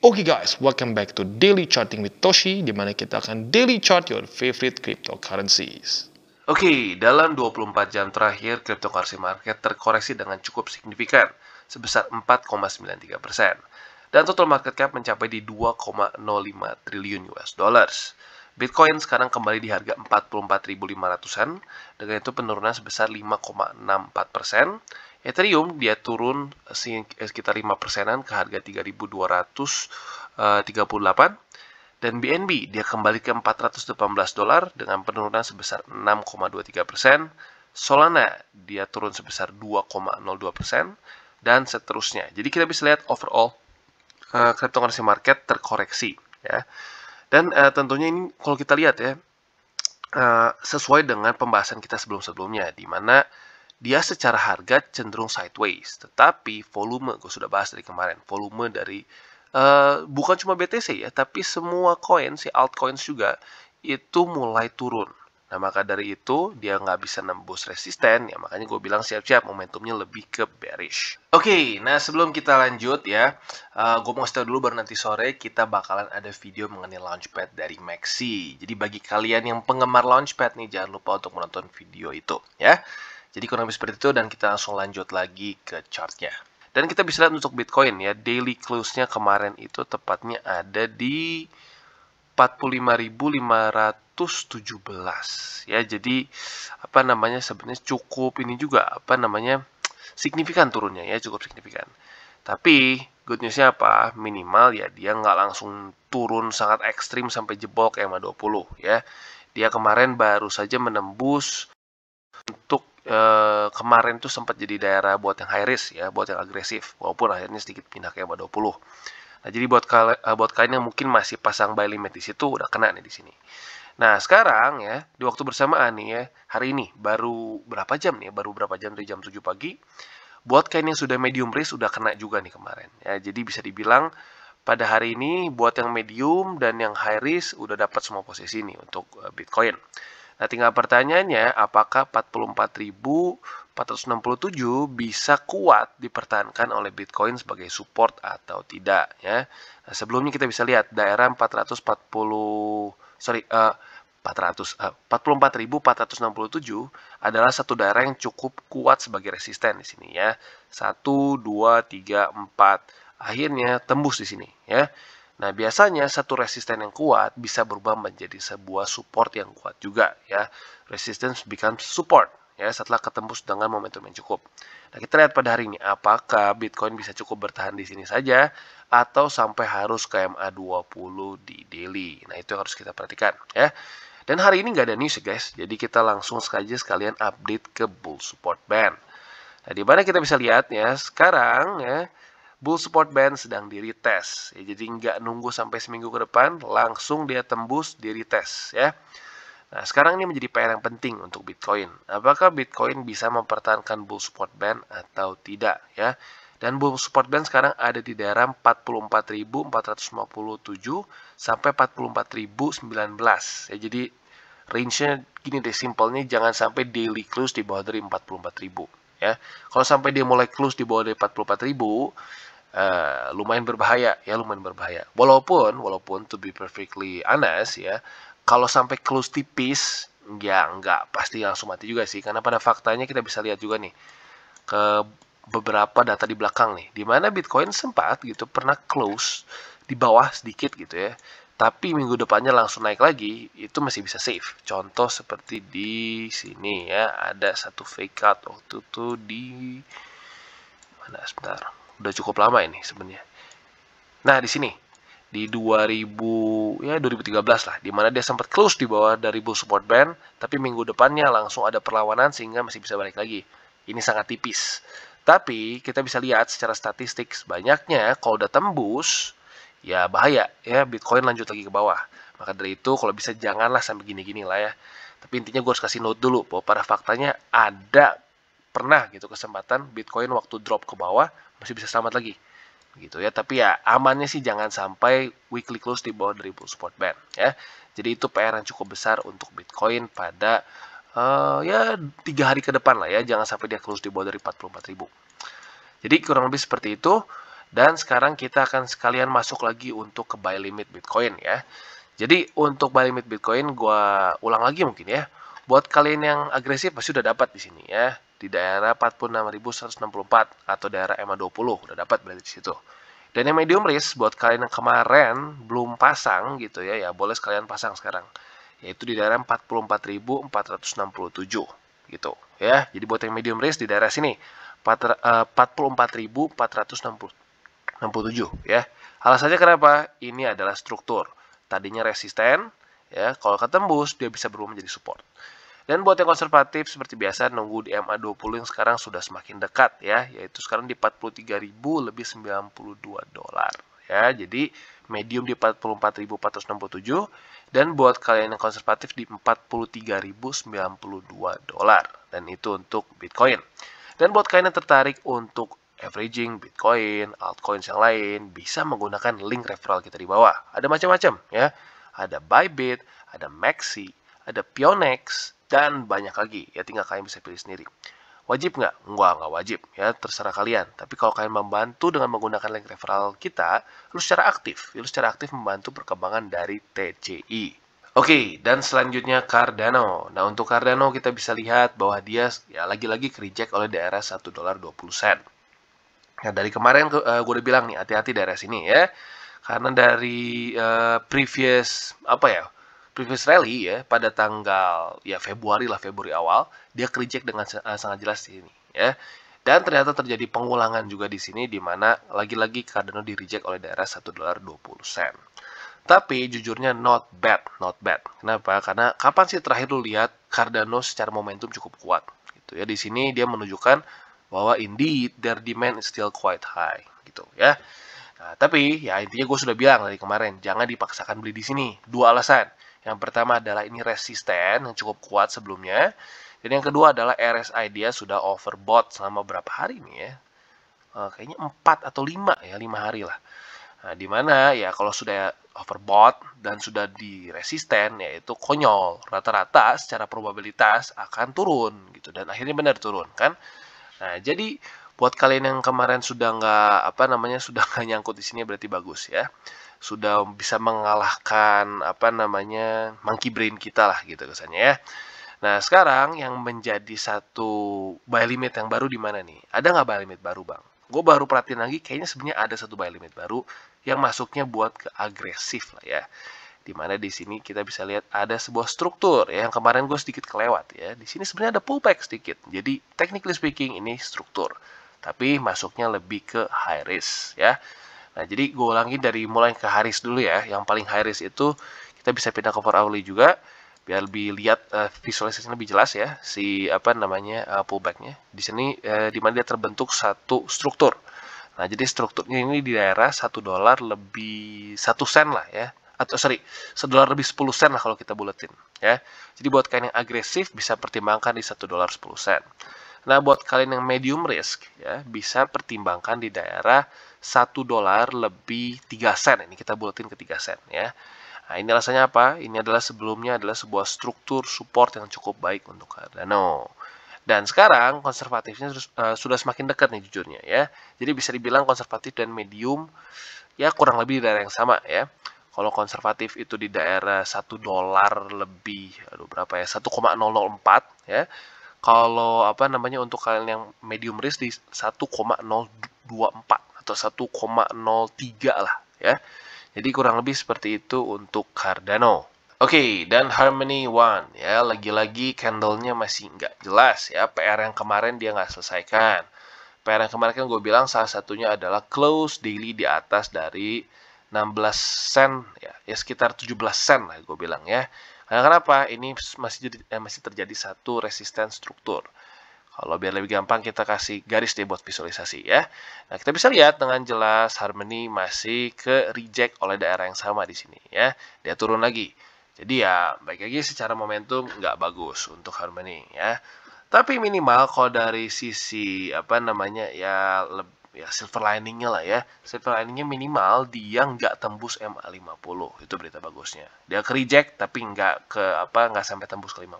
Oke okay guys, welcome back to Daily Charting with Toshi, di mana kita akan daily chart your favorite cryptocurrencies. Oke, okay, dalam 24 jam terakhir, cryptocurrency market terkoreksi dengan cukup signifikan, sebesar 4,93%. Dan total market cap mencapai di 2,05 triliun US dollars. Bitcoin sekarang kembali di harga 44.500-an, dengan itu penurunan sebesar 5,64%. Ethereum dia turun sekitar 5 persenan ke harga 3.238 dan BNB dia kembali ke 418 dolar dengan penurunan sebesar 6,23 persen. Solana dia turun sebesar 2,02 persen dan seterusnya. Jadi kita bisa lihat overall cryptocurrency market terkoreksi ya. Dan uh, tentunya ini kalau kita lihat ya uh, sesuai dengan pembahasan kita sebelum-sebelumnya di mana dia secara harga cenderung sideways, tetapi volume, gue sudah bahas dari kemarin, volume dari uh, bukan cuma BTC ya, tapi semua koin, si altcoins juga, itu mulai turun. Nah, maka dari itu, dia nggak bisa nembus resisten, ya makanya gue bilang siap-siap, momentumnya lebih ke bearish. Oke, okay, nah sebelum kita lanjut ya, uh, gue mau start dulu baru nanti sore kita bakalan ada video mengenai launchpad dari Maxi. Jadi bagi kalian yang penggemar launchpad nih, jangan lupa untuk menonton video itu ya. Jadi kurang lebih seperti itu dan kita langsung lanjut lagi ke chartnya. Dan kita bisa lihat untuk Bitcoin ya, daily close-nya kemarin itu tepatnya ada di 45.517 ya. Jadi apa namanya sebenarnya cukup ini juga apa namanya signifikan turunnya ya, cukup signifikan. Tapi good newsnya apa? Minimal ya dia nggak langsung turun sangat ekstrim sampai jebol kayak 20 ya. Dia kemarin baru saja menembus untuk eh, kemarin tuh sempat jadi daerah buat yang high risk ya, buat yang agresif, walaupun akhirnya sedikit pindah ke 20. Nah, jadi buat kalian, uh, buat kalian yang mungkin masih pasang buy limit di situ udah kena nih di sini. Nah, sekarang ya, di waktu bersamaan nih ya, hari ini baru berapa jam nih? Baru berapa jam dari jam 7 pagi. Buat kalian yang sudah medium risk udah kena juga nih kemarin. Ya, jadi bisa dibilang pada hari ini buat yang medium dan yang high risk udah dapat semua posisi nih untuk uh, Bitcoin. Nah, tinggal pertanyaannya, apakah 44.467 bisa kuat dipertahankan oleh Bitcoin sebagai support atau tidak ya. Nah, sebelumnya kita bisa lihat daerah 440 sorry uh, 400 uh, 44.467 adalah satu daerah yang cukup kuat sebagai resisten di sini ya. 1 2 3 4 akhirnya tembus di sini ya. Nah, biasanya satu resisten yang kuat bisa berubah menjadi sebuah support yang kuat juga ya. Resistance become support ya setelah ketembus dengan momentum yang cukup. Nah, kita lihat pada hari ini apakah Bitcoin bisa cukup bertahan di sini saja atau sampai harus ke MA20 di daily. Nah, itu yang harus kita perhatikan ya. Dan hari ini nggak ada news ya guys, jadi kita langsung saja sekalian update ke bull support band. Nah, di mana kita bisa lihat ya, sekarang ya, bull support band sedang di retest. Ya, jadi nggak nunggu sampai seminggu ke depan, langsung dia tembus di retest ya. Nah, sekarang ini menjadi PR yang penting untuk Bitcoin. Apakah Bitcoin bisa mempertahankan bull support band atau tidak ya? Dan bull support band sekarang ada di daerah 44.457 sampai 44.019. Ya, jadi range-nya gini deh, simpelnya jangan sampai daily close di bawah dari 44.000 ya. Kalau sampai dia mulai close di bawah dari 44.000, uh, lumayan berbahaya ya lumayan berbahaya. Walaupun walaupun to be perfectly honest ya kalau sampai close tipis ya nggak pasti langsung mati juga sih. Karena pada faktanya kita bisa lihat juga nih ke beberapa data di belakang nih. Di mana Bitcoin sempat gitu pernah close di bawah sedikit gitu ya. Tapi minggu depannya langsung naik lagi itu masih bisa safe. Contoh seperti di sini ya ada satu fake out waktu itu di mana sebentar udah cukup lama ini sebenarnya. Nah, di sini di 2000 ya 2013 lah di mana dia sempat close di bawah dari bull support band tapi minggu depannya langsung ada perlawanan sehingga masih bisa balik lagi. Ini sangat tipis. Tapi kita bisa lihat secara statistik banyaknya kalau udah tembus ya bahaya ya Bitcoin lanjut lagi ke bawah. Maka dari itu kalau bisa janganlah sampai gini-gini lah ya. Tapi intinya gue harus kasih note dulu bahwa pada faktanya ada pernah gitu kesempatan Bitcoin waktu drop ke bawah masih bisa selamat lagi gitu ya. Tapi ya amannya sih jangan sampai weekly close di bawah dari bull support band ya. Jadi itu PR yang cukup besar untuk Bitcoin pada uh, ya tiga hari ke depan lah ya. Jangan sampai dia close di bawah dari 44.000 jadi kurang lebih seperti itu. Dan sekarang kita akan sekalian masuk lagi untuk ke buy limit Bitcoin ya. Jadi untuk buy limit Bitcoin gua ulang lagi mungkin ya. Buat kalian yang agresif pasti udah dapat di sini ya. Di daerah 46.164 atau daerah EMA20 udah dapat berarti di situ. Dan yang medium risk buat kalian yang kemarin belum pasang gitu ya, ya boleh sekalian pasang sekarang. Yaitu di daerah 44.467 gitu ya. Jadi buat yang medium risk di daerah sini 44.467 ya. Alasannya kenapa? Ini adalah struktur. Tadinya resisten, ya kalau ketembus dia bisa berubah menjadi support. Dan buat yang konservatif seperti biasa nunggu di MA20 yang sekarang sudah semakin dekat ya, yaitu sekarang di 43.000 lebih 92 dolar ya. Jadi medium di 44.467 dan buat kalian yang konservatif di 43.092 dolar dan itu untuk Bitcoin. Dan buat kalian yang tertarik untuk averaging Bitcoin, altcoins yang lain bisa menggunakan link referral kita di bawah. Ada macam-macam ya. Ada Bybit, ada Maxi, ada Pionex, dan banyak lagi. Ya tinggal kalian bisa pilih sendiri. Wajib nggak? Enggak, nggak wajib. Ya terserah kalian. Tapi kalau kalian membantu dengan menggunakan link referral kita, lu secara aktif, lu secara aktif membantu perkembangan dari TCI. Oke, dan selanjutnya Cardano. Nah, untuk Cardano kita bisa lihat bahwa dia ya lagi-lagi reject oleh daerah 1 dolar 20 sen. Nah, dari kemarin uh, eh, gue udah bilang nih, hati-hati daerah sini ya. Karena dari uh, previous apa ya? Previous rally ya pada tanggal ya Februari lah Februari awal dia kerjek dengan uh, sangat jelas di sini ya dan ternyata terjadi pengulangan juga di sini di mana lagi-lagi Cardano di reject oleh daerah 1 dolar 20 sen. Tapi jujurnya not bad, not bad. Kenapa? Karena kapan sih terakhir lu lihat Cardano secara momentum cukup kuat gitu ya. Di sini dia menunjukkan bahwa indeed their demand is still quite high gitu ya. Nah, tapi ya intinya gue sudah bilang dari kemarin, jangan dipaksakan beli di sini. Dua alasan. Yang pertama adalah ini resisten yang cukup kuat sebelumnya. Dan yang kedua adalah RSI dia sudah overbought selama berapa hari nih ya. Uh, kayaknya 4 atau 5 ya, 5 hari lah. Nah, di mana ya kalau sudah overbought dan sudah di resisten yaitu konyol. Rata-rata secara probabilitas akan turun gitu dan akhirnya benar turun kan. Nah, jadi buat kalian yang kemarin sudah nggak apa namanya sudah nggak nyangkut di sini berarti bagus ya sudah bisa mengalahkan apa namanya monkey brain kita lah gitu kesannya ya. Nah sekarang yang menjadi satu buy limit yang baru di mana nih? Ada nggak buy limit baru bang? Gue baru perhatiin lagi, kayaknya sebenarnya ada satu buy limit baru yang masuknya buat ke agresif lah ya. Di mana di sini kita bisa lihat ada sebuah struktur ya yang kemarin gue sedikit kelewat ya. Di sini sebenarnya ada pullback sedikit. Jadi technically speaking ini struktur, tapi masuknya lebih ke high risk ya. Nah, jadi gue ulangi dari mulai ke Haris dulu ya. Yang paling high risk itu kita bisa pindah ke for hourly juga biar lebih lihat uh, visualisasinya lebih jelas ya si apa namanya uh, pullbacknya. Di sini uh, di mana dia terbentuk satu struktur. Nah jadi strukturnya ini di daerah satu dolar lebih satu sen lah ya. Atau sorry sedolar lebih 10 sen lah kalau kita buletin ya. Jadi buat kalian yang agresif bisa pertimbangkan di satu dolar 10 sen. Nah buat kalian yang medium risk ya bisa pertimbangkan di daerah 1 dolar lebih 3 sen. Ini kita buletin ke 3 sen ya. Nah, ini alasannya apa? Ini adalah sebelumnya adalah sebuah struktur support yang cukup baik untuk Cardano. Dan sekarang konservatifnya uh, sudah semakin dekat nih jujurnya ya. Jadi bisa dibilang konservatif dan medium ya kurang lebih di daerah yang sama ya. Kalau konservatif itu di daerah 1 dolar lebih aduh berapa ya? 1,004 ya. Kalau apa namanya untuk kalian yang medium risk di 1,024 atau 1,03 lah ya. Jadi kurang lebih seperti itu untuk Cardano. Oke, okay, dan Harmony One ya, lagi-lagi candlenya masih nggak jelas ya. PR yang kemarin dia nggak selesaikan. PR yang kemarin kan gue bilang salah satunya adalah close daily di atas dari 16 sen ya, ya sekitar 17 sen lah gue bilang ya. Karena kenapa? Ini masih jadi, eh, masih terjadi satu resisten struktur. Kalau biar lebih gampang kita kasih garis deh buat visualisasi ya. Nah, kita bisa lihat dengan jelas Harmony masih ke reject oleh daerah yang sama di sini ya. Dia turun lagi. Jadi ya baik lagi secara momentum nggak bagus untuk Harmony ya. Tapi minimal kalau dari sisi apa namanya ya ya silver liningnya lah ya. Silver liningnya minimal dia nggak tembus MA50 itu berita bagusnya. Dia ke reject tapi nggak ke apa nggak sampai tembus ke 50.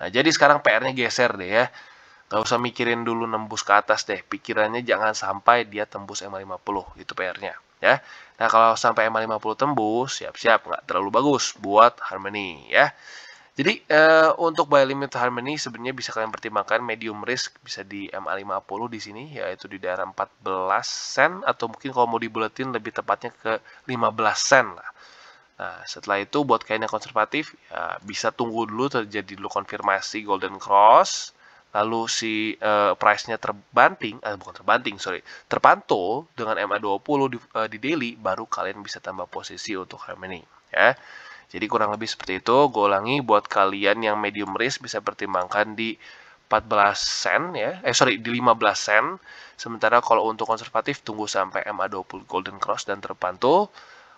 Nah jadi sekarang PR-nya geser deh ya Gak usah mikirin dulu nembus ke atas deh. Pikirannya jangan sampai dia tembus MA50. Itu PR-nya. Ya. Nah, kalau sampai MA50 tembus, siap-siap. Nggak terlalu bagus buat Harmony. Ya. Jadi uh, untuk buy limit harmony sebenarnya bisa kalian pertimbangkan medium risk bisa di MA50 di sini yaitu di daerah 14 sen atau mungkin kalau mau dibuletin lebih tepatnya ke 15 sen lah. Nah, setelah itu buat kalian yang konservatif ya bisa tunggu dulu terjadi dulu konfirmasi golden cross lalu si uh, price-nya terbanting, eh, bukan terbanting, sorry, terpantul dengan MA20 di, uh, di daily, baru kalian bisa tambah posisi untuk Harmony, ya. Jadi kurang lebih seperti itu. Gue ulangi buat kalian yang medium risk bisa pertimbangkan di 14 sen ya. Eh sorry di 15 sen. Sementara kalau untuk konservatif tunggu sampai MA20 Golden Cross dan terpantul.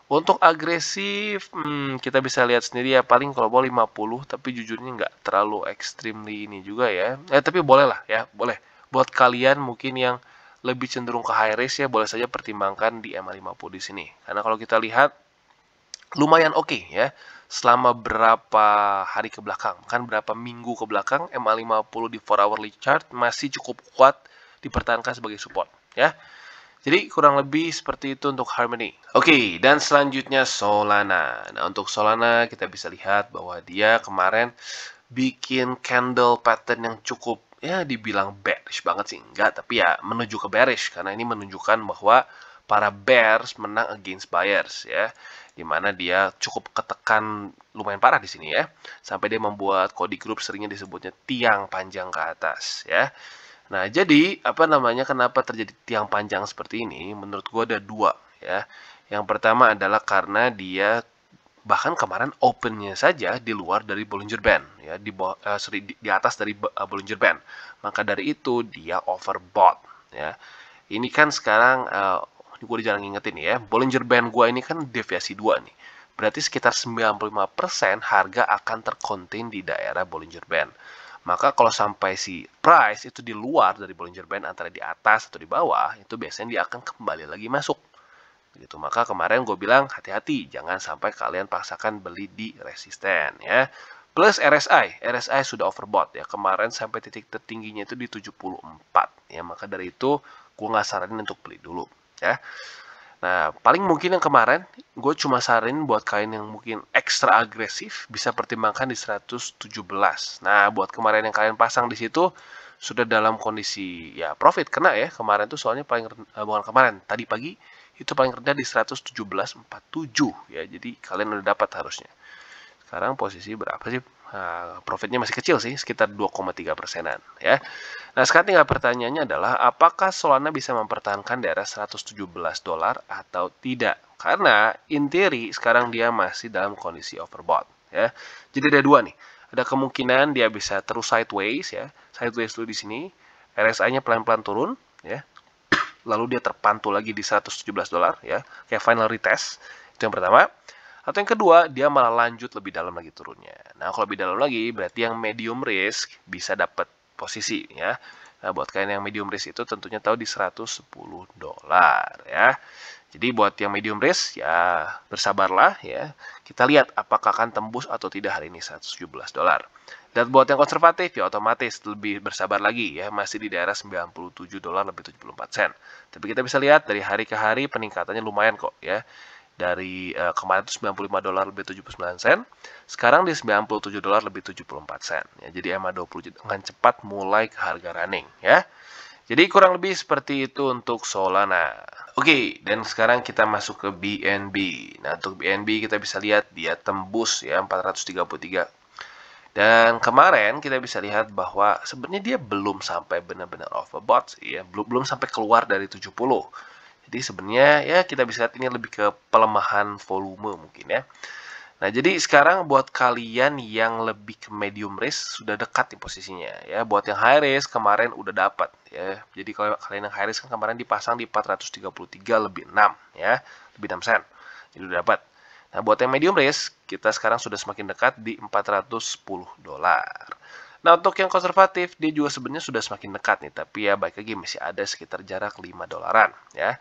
Untuk agresif, hmm, kita bisa lihat sendiri ya paling kalau boleh 50, tapi jujurnya nggak terlalu extremely ini juga ya. Eh tapi boleh lah ya, boleh. Buat kalian mungkin yang lebih cenderung ke high risk ya, boleh saja pertimbangkan di MA50 di sini. Karena kalau kita lihat lumayan oke okay, ya selama berapa hari ke belakang kan berapa minggu ke belakang MA50 di 4 hourly chart masih cukup kuat dipertahankan sebagai support ya jadi kurang lebih seperti itu untuk Harmony. Oke, okay, dan selanjutnya Solana. Nah, untuk Solana kita bisa lihat bahwa dia kemarin bikin candle pattern yang cukup ya dibilang bearish banget sih. Enggak, tapi ya menuju ke bearish. Karena ini menunjukkan bahwa para bears menang against buyers ya. Di mana dia cukup ketekan lumayan parah di sini ya. Sampai dia membuat kode grup seringnya disebutnya tiang panjang ke atas ya nah jadi apa namanya kenapa terjadi tiang panjang seperti ini? Menurut gue ada dua ya. Yang pertama adalah karena dia bahkan kemarin opennya saja di luar dari Bollinger Band ya di uh, sorry, di, di atas dari uh, Bollinger Band. Maka dari itu dia overbought ya. Ini kan sekarang uh, gue jarang ngingetin ya Bollinger Band gue ini kan deviasi 2 nih. Berarti sekitar 95% harga akan terkontain di daerah Bollinger Band maka kalau sampai si price itu di luar dari Bollinger Band antara di atas atau di bawah itu biasanya dia akan kembali lagi masuk. Gitu. Maka kemarin gue bilang hati-hati jangan sampai kalian paksakan beli di resisten ya. Plus RSI RSI sudah overbought ya. Kemarin sampai titik tertingginya itu di 74 ya. Maka dari itu gue nggak saranin untuk beli dulu ya. Nah, paling mungkin yang kemarin gue cuma sarin buat kain yang mungkin ekstra agresif bisa pertimbangkan di 117. Nah, buat kemarin yang kalian pasang di situ sudah dalam kondisi ya profit kena ya. Kemarin tuh soalnya paling eh, bukan kemarin, tadi pagi itu paling rendah di 117.47 ya. Jadi kalian udah dapat harusnya. Sekarang posisi berapa sih? Nah, profitnya masih kecil sih, sekitar 2,3 persenan ya. Nah, sekarang tinggal pertanyaannya adalah apakah Solana bisa mempertahankan daerah 117 dolar atau tidak? Karena in theory sekarang dia masih dalam kondisi overbought ya. Jadi ada dua nih. Ada kemungkinan dia bisa terus sideways ya. Sideways dulu di sini. RSI-nya pelan-pelan turun ya. Lalu dia terpantul lagi di 117 dolar ya. Kayak final retest. Itu yang pertama. Atau yang kedua, dia malah lanjut lebih dalam lagi turunnya. Nah, kalau lebih dalam lagi, berarti yang medium risk bisa dapat posisi ya. Nah, buat kalian yang medium risk itu tentunya tahu di 110 dolar ya. Jadi buat yang medium risk ya bersabarlah ya. Kita lihat apakah akan tembus atau tidak hari ini 117 dolar. Dan buat yang konservatif ya otomatis lebih bersabar lagi ya masih di daerah 97 dolar lebih 74 sen. Tapi kita bisa lihat dari hari ke hari peningkatannya lumayan kok ya dari uh, kemarin itu 95 dolar lebih 79 sen, sekarang di 97 dolar lebih 74 sen. Ya, jadi MA20 dengan cepat mulai ke harga running ya. Jadi kurang lebih seperti itu untuk Solana. Oke, okay, dan sekarang kita masuk ke BNB. Nah, untuk BNB kita bisa lihat dia tembus ya 433. Dan kemarin kita bisa lihat bahwa sebenarnya dia belum sampai benar-benar overbought ya, belum belum sampai keluar dari 70. Jadi sebenarnya ya kita bisa lihat ini lebih ke pelemahan volume mungkin ya. Nah, jadi sekarang buat kalian yang lebih ke medium risk sudah dekat di posisinya ya. Buat yang high risk kemarin udah dapat ya. Jadi kalau kalian yang high risk kan kemarin dipasang di 433 lebih 6 ya, lebih 6 sen. Jadi udah dapat. Nah, buat yang medium risk kita sekarang sudah semakin dekat di 410 dolar. Nah, untuk yang konservatif, dia juga sebenarnya sudah semakin dekat nih. Tapi ya, baik lagi masih ada sekitar jarak 5 dolaran. ya.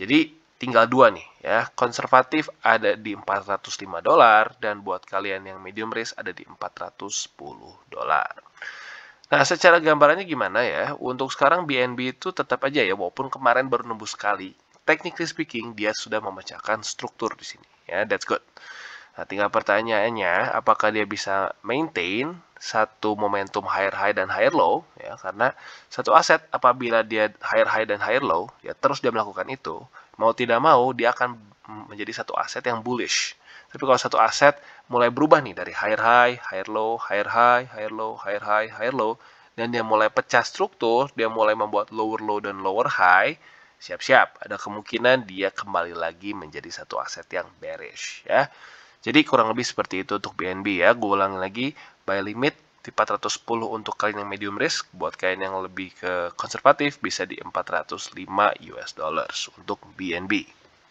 Jadi, tinggal dua nih. ya. Konservatif ada di 405 dolar. Dan buat kalian yang medium risk ada di 410 dolar. Nah, secara gambarannya gimana ya? Untuk sekarang BNB itu tetap aja ya, walaupun kemarin baru nembus sekali. Technically speaking, dia sudah memecahkan struktur di sini. Ya, that's good. Nah, tinggal pertanyaannya, apakah dia bisa maintain satu momentum higher high dan higher low? Ya, karena satu aset apabila dia higher high dan higher low, ya terus dia melakukan itu, mau tidak mau dia akan menjadi satu aset yang bullish. Tapi kalau satu aset mulai berubah nih dari higher high, higher low, higher high, higher low, higher high, higher low, dan dia mulai pecah struktur, dia mulai membuat lower low dan lower high, siap-siap ada kemungkinan dia kembali lagi menjadi satu aset yang bearish ya. Jadi kurang lebih seperti itu untuk BNB ya. Gue ulangi lagi, buy limit di 410 untuk kalian yang medium risk, buat kalian yang lebih ke konservatif bisa di 405 US dollars untuk BNB.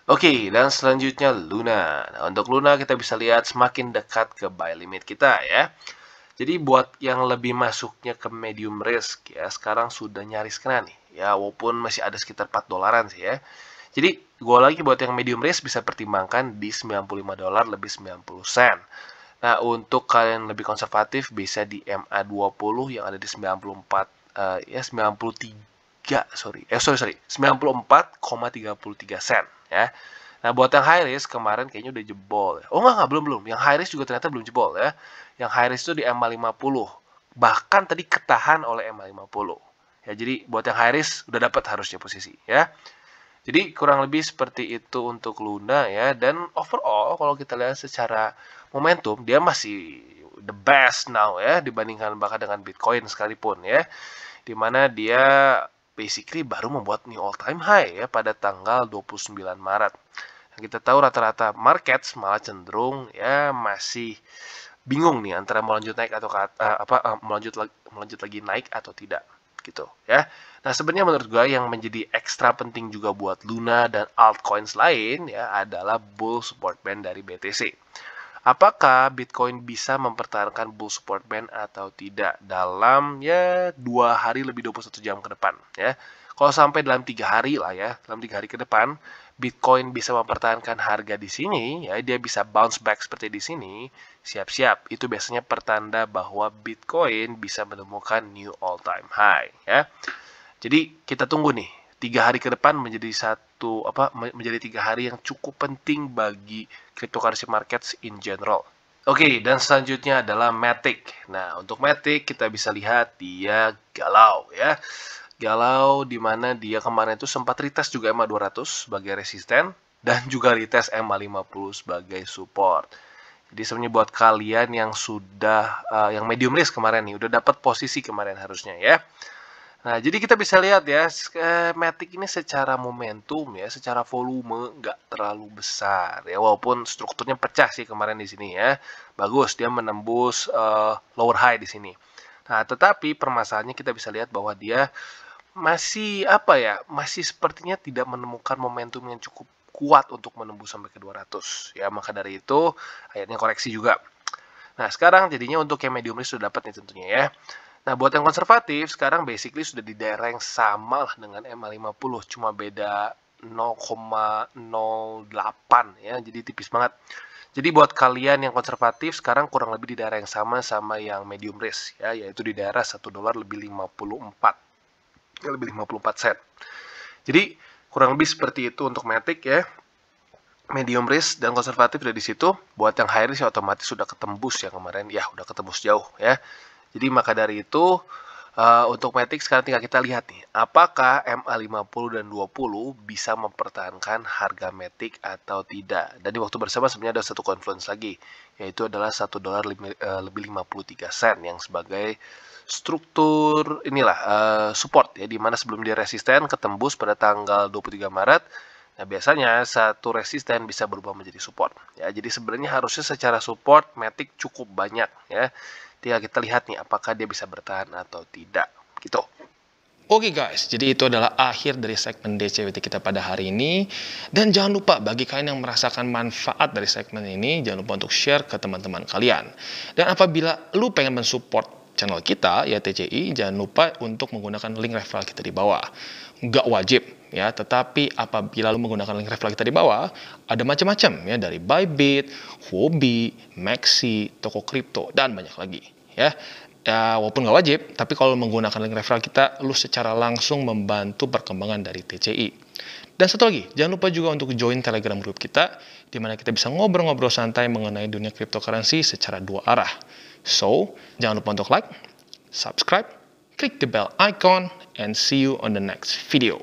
Oke, dan selanjutnya Luna. Nah, untuk Luna kita bisa lihat semakin dekat ke buy limit kita ya. Jadi buat yang lebih masuknya ke medium risk ya, sekarang sudah nyaris kena nih. Ya, walaupun masih ada sekitar 4 dolaran sih ya. Jadi, gue lagi buat yang medium risk bisa pertimbangkan di 95 dolar lebih 90 sen. Nah, untuk kalian lebih konservatif bisa di MA20 yang ada di 94 uh, eh, ya 93 sorry. Eh sorry sorry, 94,33 sen ya. Nah, buat yang high risk kemarin kayaknya udah jebol ya. Oh enggak, enggak belum belum. Yang high risk juga ternyata belum jebol ya. Yang high risk itu di MA50. Bahkan tadi ketahan oleh MA50. Ya, jadi buat yang high risk udah dapat harusnya posisi ya. Jadi kurang lebih seperti itu untuk Luna ya dan overall kalau kita lihat secara momentum dia masih the best now ya dibandingkan bahkan dengan Bitcoin sekalipun ya. Di mana dia basically baru membuat new all time high ya pada tanggal 29 Maret. Kita tahu rata-rata market malah cenderung ya masih bingung nih antara mau naik atau uh, apa uh, melanjut melanjut lagi naik atau tidak gitu ya. Nah, sebenarnya menurut gue yang menjadi ekstra penting juga buat Luna dan altcoins lain ya adalah bull support band dari BTC. Apakah Bitcoin bisa mempertahankan bull support band atau tidak dalam ya dua hari lebih 21 jam ke depan ya? Kalau sampai dalam tiga hari lah ya, dalam tiga hari ke depan, Bitcoin bisa mempertahankan harga di sini, ya dia bisa bounce back seperti di sini, siap-siap. Itu biasanya pertanda bahwa Bitcoin bisa menemukan new all time high, ya. Jadi kita tunggu nih, tiga hari ke depan menjadi satu apa menjadi tiga hari yang cukup penting bagi cryptocurrency markets in general. Oke, okay, dan selanjutnya adalah Matic. Nah, untuk Matic kita bisa lihat dia galau ya. Galau di mana dia kemarin itu sempat retest juga MA 200 sebagai resisten dan juga retest MA 50 sebagai support. Jadi sebenarnya buat kalian yang sudah uh, yang medium risk kemarin nih udah dapat posisi kemarin harusnya ya. Nah, jadi kita bisa lihat ya, Matic ini secara momentum ya, secara volume nggak terlalu besar ya, walaupun strukturnya pecah sih kemarin di sini ya. Bagus, dia menembus uh, lower high di sini. Nah, tetapi permasalahannya kita bisa lihat bahwa dia masih apa ya, masih sepertinya tidak menemukan momentum yang cukup kuat untuk menembus sampai ke 200 ya. Maka dari itu akhirnya koreksi juga. Nah, sekarang jadinya untuk yang medium risk sudah dapat nih tentunya ya. Nah, buat yang konservatif, sekarang basically sudah di daerah yang sama lah dengan MA50, cuma beda 0,08 ya, jadi tipis banget. Jadi buat kalian yang konservatif, sekarang kurang lebih di daerah yang sama sama yang medium risk ya, yaitu di daerah 1 dolar lebih 54. Ya, lebih 54 set. Jadi kurang lebih seperti itu untuk Matic ya. Medium risk dan konservatif udah di situ. Buat yang high risk ya otomatis sudah ketembus ya kemarin. Ya, udah ketembus jauh ya. Jadi maka dari itu uh, untuk Matic sekarang tinggal kita lihat nih, apakah MA50 dan 20 bisa mempertahankan harga Matic atau tidak. Dan di waktu bersama sebenarnya ada satu confluence lagi, yaitu adalah 1 dolar lebih, uh, lebih 53 sen yang sebagai struktur inilah uh, support ya di mana sebelum dia resisten ketembus pada tanggal 23 Maret Nah, biasanya satu resisten bisa berubah menjadi support. Ya, jadi sebenarnya harusnya secara support Matic cukup banyak ya. Tinggal kita lihat nih apakah dia bisa bertahan atau tidak. Gitu. Oke okay guys, jadi itu adalah akhir dari segmen DCWT kita pada hari ini. Dan jangan lupa bagi kalian yang merasakan manfaat dari segmen ini, jangan lupa untuk share ke teman-teman kalian. Dan apabila lu pengen mensupport channel kita ya TCI jangan lupa untuk menggunakan link referral kita di bawah. Nggak wajib ya, tetapi apabila lu menggunakan link referral kita di bawah, ada macam-macam ya dari Bybit, Huobi, Maxi, toko kripto dan banyak lagi ya. Ya, walaupun nggak wajib, tapi kalau menggunakan link referral kita, lo secara langsung membantu perkembangan dari TCI. Dan satu lagi, jangan lupa juga untuk join Telegram grup kita, di mana kita bisa ngobrol-ngobrol santai mengenai dunia cryptocurrency secara dua arah. So, jangan lupa untuk like, subscribe, click the bell icon, and see you on the next video.